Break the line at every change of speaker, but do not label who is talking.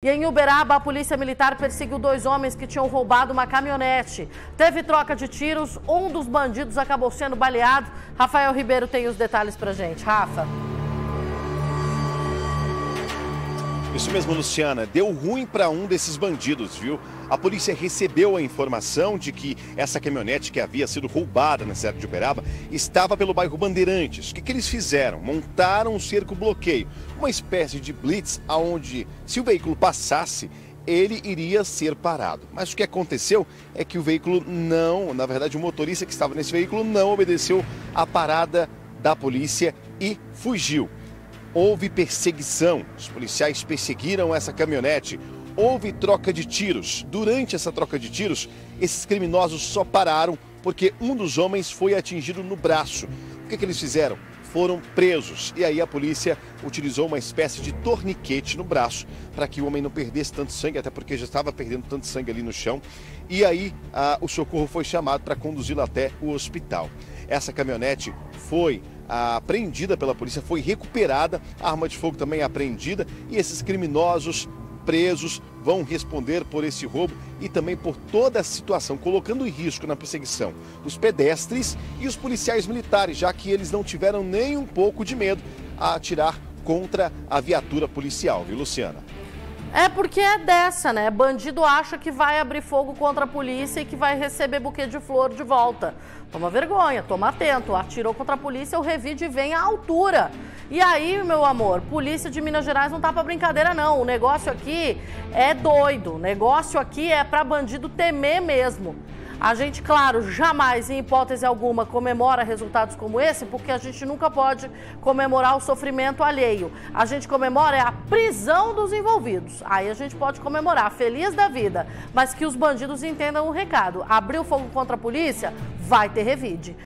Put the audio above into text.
E em Uberaba, a polícia militar perseguiu dois homens que tinham roubado uma caminhonete. Teve troca de tiros, um dos bandidos acabou sendo baleado. Rafael Ribeiro tem os detalhes pra gente. Rafa.
Isso mesmo, Luciana. Deu ruim para um desses bandidos, viu? A polícia recebeu a informação de que essa caminhonete que havia sido roubada na cidade de Uberaba estava pelo bairro Bandeirantes. O que, que eles fizeram? Montaram um cerco-bloqueio, uma espécie de blitz, aonde, se o veículo passasse, ele iria ser parado. Mas o que aconteceu é que o veículo não, na verdade, o motorista que estava nesse veículo não obedeceu à parada da polícia e fugiu houve perseguição. Os policiais perseguiram essa caminhonete. Houve troca de tiros. Durante essa troca de tiros, esses criminosos só pararam porque um dos homens foi atingido no braço. O que, que eles fizeram? Foram presos. E aí a polícia utilizou uma espécie de torniquete no braço para que o homem não perdesse tanto sangue, até porque já estava perdendo tanto sangue ali no chão. E aí a, o socorro foi chamado para conduzi-lo até o hospital. Essa caminhonete foi apreendida pela polícia, foi recuperada, a arma de fogo também apreendida e esses criminosos presos vão responder por esse roubo e também por toda a situação, colocando em risco na perseguição os pedestres e os policiais militares, já que eles não tiveram nem um pouco de medo a atirar contra a viatura policial, viu, Luciana?
É porque é dessa, né? Bandido acha que vai abrir fogo contra a polícia e que vai receber buquê de flor de volta. Toma vergonha, toma atento. Atirou contra a polícia, o revide vem à altura. E aí, meu amor, polícia de Minas Gerais não tá pra brincadeira, não. O negócio aqui é doido. O negócio aqui é pra bandido temer mesmo. A gente, claro, jamais, em hipótese alguma, comemora resultados como esse, porque a gente nunca pode comemorar o sofrimento alheio. A gente comemora é a prisão dos envolvidos. Aí a gente pode comemorar, feliz da vida. Mas que os bandidos entendam o recado. Abriu fogo contra a polícia, vai ter revide.